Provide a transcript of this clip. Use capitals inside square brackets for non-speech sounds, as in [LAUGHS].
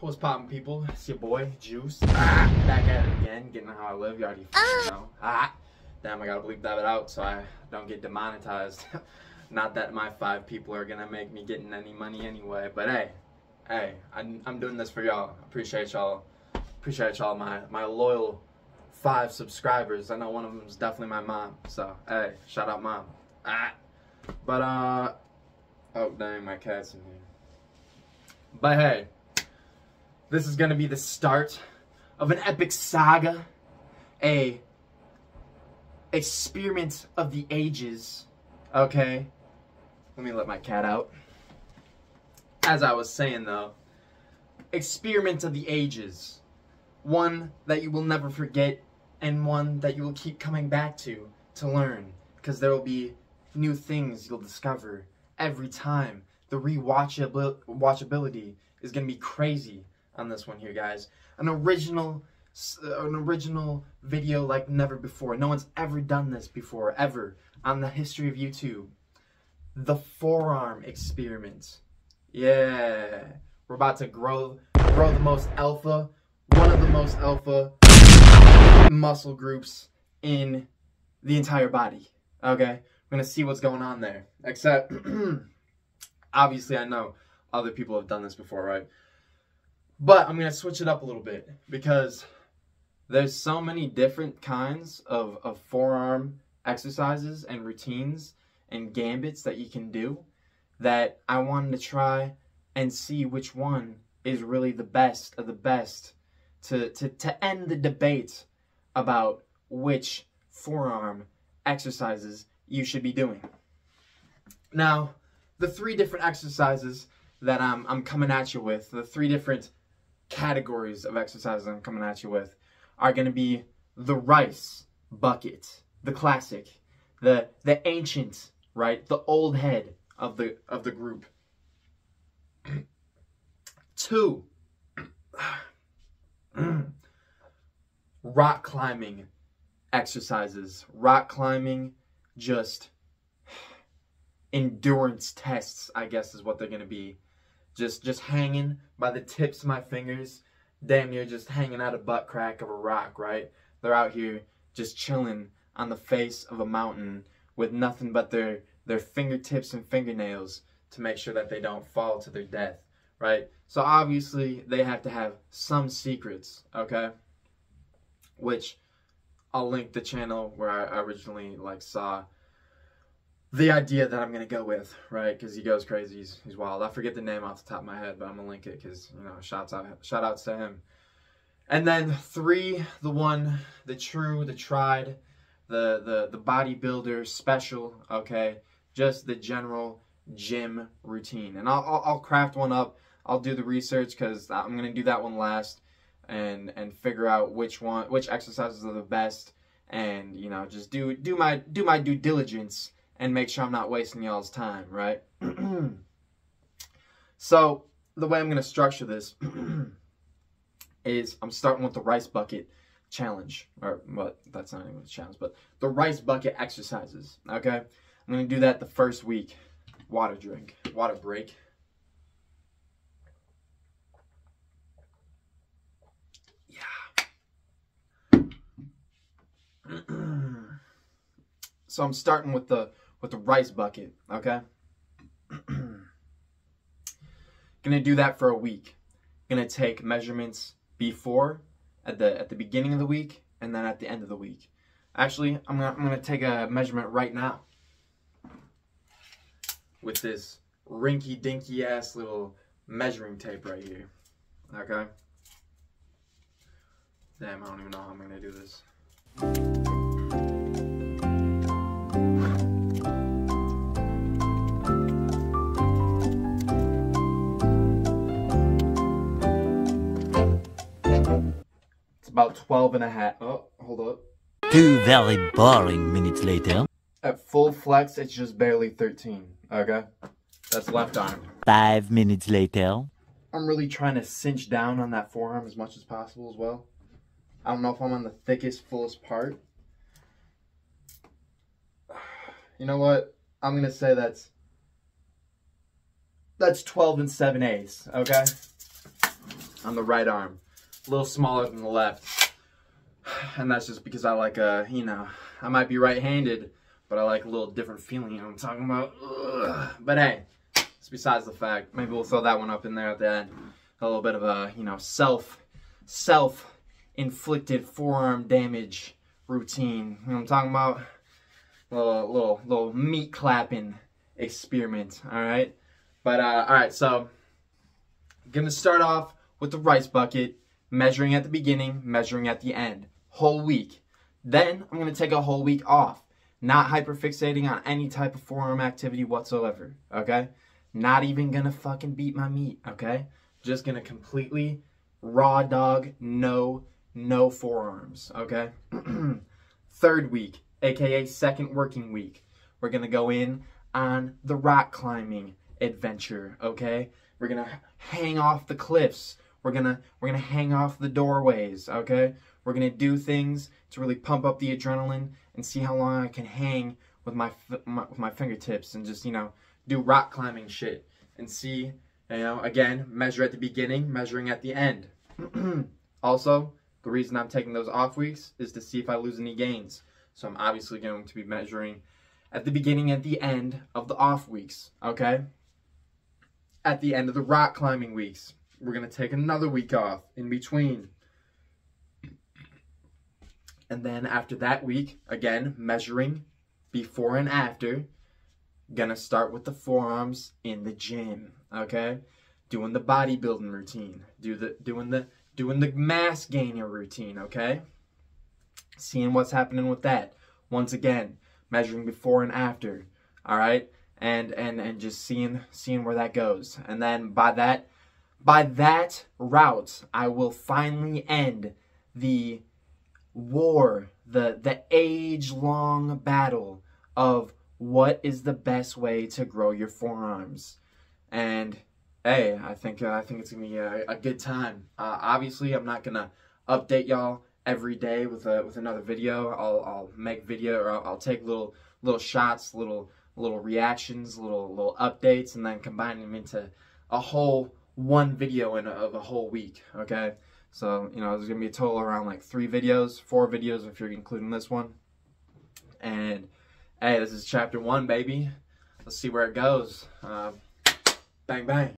what's poppin', people? It's your boy, Juice. Ah, back at it again, getting how I live. You already know. Ah, damn, I gotta bleep that out so I don't get demonetized. [LAUGHS] Not that my five people are gonna make me getting any money anyway, but hey, hey, I'm, I'm doing this for y'all. Appreciate y'all. Appreciate y'all, my, my loyal five subscribers. I know one of them is definitely my mom, so hey, shout out, mom. Ah, but uh, oh dang, my cat's in here. But hey, this is gonna be the start of an epic saga, a experiment of the ages. Okay, let me let my cat out. As I was saying though, experiment of the ages, one that you will never forget, and one that you will keep coming back to to learn, because there will be new things you'll discover every time. The rewatchability is gonna be crazy on this one here, guys. An original, uh, an original video like never before. No one's ever done this before, ever, on the history of YouTube. The forearm experiment. Yeah, we're about to grow, grow the most alpha, one of the most alpha muscle groups in the entire body. Okay, we're gonna see what's going on there. Except, [CLEARS THROAT] obviously, I know other people have done this before, right? But I'm going to switch it up a little bit because there's so many different kinds of, of forearm exercises and routines and gambits that you can do that I wanted to try and see which one is really the best of the best to, to, to end the debate about which forearm exercises you should be doing. Now, the three different exercises that I'm, I'm coming at you with, the three different categories of exercises I'm coming at you with are going to be the rice bucket, the classic, the the ancient, right, the old head of the of the group. [CLEARS THROAT] Two, [CLEARS THROAT] rock climbing exercises. Rock climbing, just [SIGHS] endurance tests, I guess is what they're going to be just just hanging by the tips of my fingers, damn near just hanging out a butt crack of a rock, right? They're out here just chilling on the face of a mountain with nothing but their their fingertips and fingernails to make sure that they don't fall to their death, right? So obviously they have to have some secrets, okay? Which I'll link the channel where I originally like saw the idea that I'm gonna go with, right? Because he goes crazy, he's, he's wild. I forget the name off the top of my head, but I'm gonna link it because you know, shouts out, shout outs to him. And then three, the one, the true, the tried, the the the bodybuilder special, okay, just the general gym routine. And I'll I'll, I'll craft one up. I'll do the research because I'm gonna do that one last, and and figure out which one, which exercises are the best, and you know, just do do my do my due diligence and make sure I'm not wasting y'all's time, right? [CLEARS THROAT] so the way I'm going to structure this [CLEARS THROAT] is I'm starting with the rice bucket challenge, or what? That's not even a challenge, but the rice bucket exercises. Okay, I'm going to do that the first week. Water drink, water break. Yeah. [CLEARS THROAT] so I'm starting with the with the rice bucket, okay? [CLEARS THROAT] Gonna do that for a week. Gonna take measurements before, at the at the beginning of the week, and then at the end of the week. Actually, I'm gonna I'm gonna take a measurement right now with this rinky dinky ass little measuring tape right here. Okay. Damn, I don't even know how I'm gonna do this. About 12 and a half. Oh, hold up. Two very boring minutes later. At full flex, it's just barely 13. Okay? That's left arm. Five minutes later. I'm really trying to cinch down on that forearm as much as possible as well. I don't know if I'm on the thickest, fullest part. [SIGHS] You know what? I'm going to say that's that's 12 and 7 eighths, okay? on the right arm, a little smaller than the left. And that's just because I like a, you know, I might be right-handed, but I like a little different feeling, you know I'm talking about? Ugh. But hey, it's besides the fact. Maybe we'll throw that one up in there at the end. A little bit of a, you know, self, self-inflicted forearm damage routine. You know I'm talking about? Little, little, little meat clapping experiment, all right? But, uh, all right, so gonna start off with the rice bucket, measuring at the beginning, measuring at the end, whole week. Then I'm gonna take a whole week off, not hyperfixating on any type of forearm activity whatsoever, okay? Not even gonna fucking beat my meat, okay? Just gonna completely raw dog, no, no forearms, okay? [CLEARS THROAT] Third week, aka second working week, we're gonna go in on the rock climbing adventure, okay? We're gonna hang off the cliffs. We're gonna we're gonna hang off the doorways, okay? We're gonna do things to really pump up the adrenaline and see how long I can hang with my, my with my fingertips and just you know do rock climbing shit and see you know again measure at the beginning, measuring at the end. [CLEARS THROAT] also, the reason I'm taking those off weeks is to see if I lose any gains. So I'm obviously going to be measuring at the beginning and the end of the off weeks, okay? At the end of the rock climbing weeks, we're going to take another week off in between. And then after that week, again, measuring before and after, gonna start with the forearms in the gym, okay? Doing the bodybuilding routine, do the doing the doing the mass gainer routine, okay? Seeing what's happening with that. Once again, measuring before and after, all right? And and and just seeing seeing where that goes. And then by that by that route, I will finally end the war, the the age-long battle of what is the best way to grow your forearms. And hey, I think uh, I think it's gonna be a, a good time. Uh, obviously, I'm not gonna update y'all every day with a with another video. I'll I'll make video or I'll, I'll take little little shots, little little reactions, little little updates, and then combine them into a whole one video in a, of a whole week. Okay, so you know there's gonna be a total around like three videos, four videos if you're including this one. And hey, this is chapter one, baby. Let's see where it goes. Uh, bang bang.